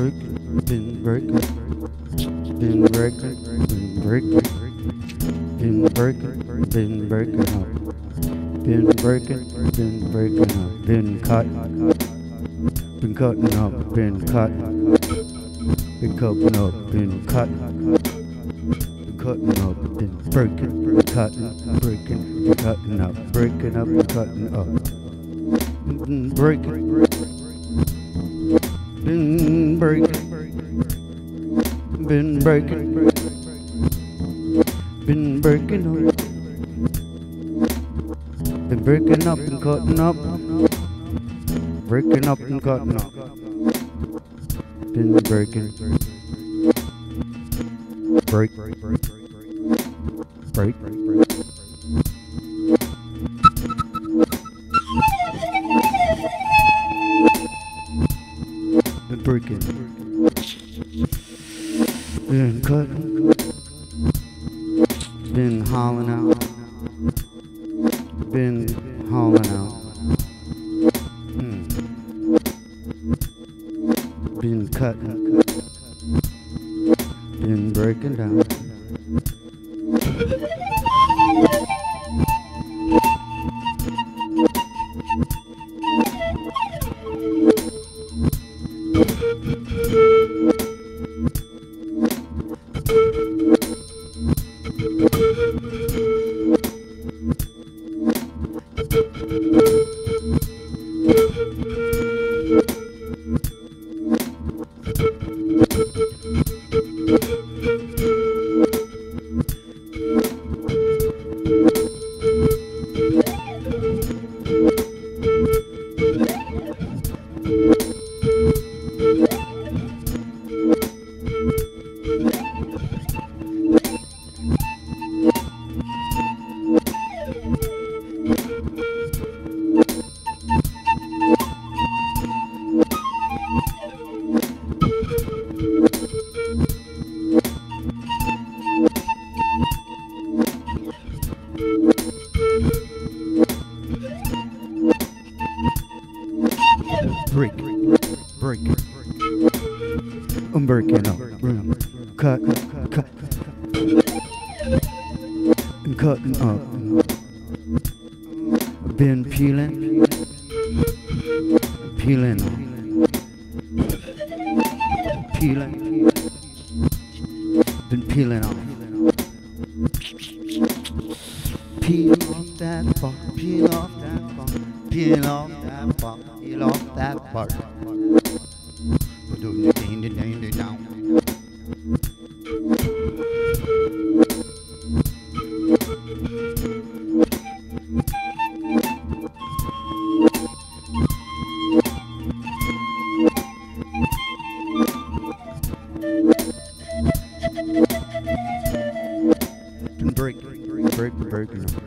break, been break, been break, been break, been break, been breaking up, been breaking, been breaking up, been cut, been cutting up, been cut, been cutting up, been cut, been cutting up, been breaking, cutting, breaking, cutting up, breaking up, cutting up, breaking breaking, been breaking, been breaking up. Been breaking up and cutting up. Breaking up and cutting up. Been breaking. Break. Break. Been breaking. Been cutting. Been hauling out been hauling out. Hmm. Been cutting. Break, break. I'm breaking up, cut, cut, and cutting up. Been peeling, peeling. Peeling, been peeling off. Peel off that part, peel off that part, peel off that part, peel off that down. Been break, break, breaking up.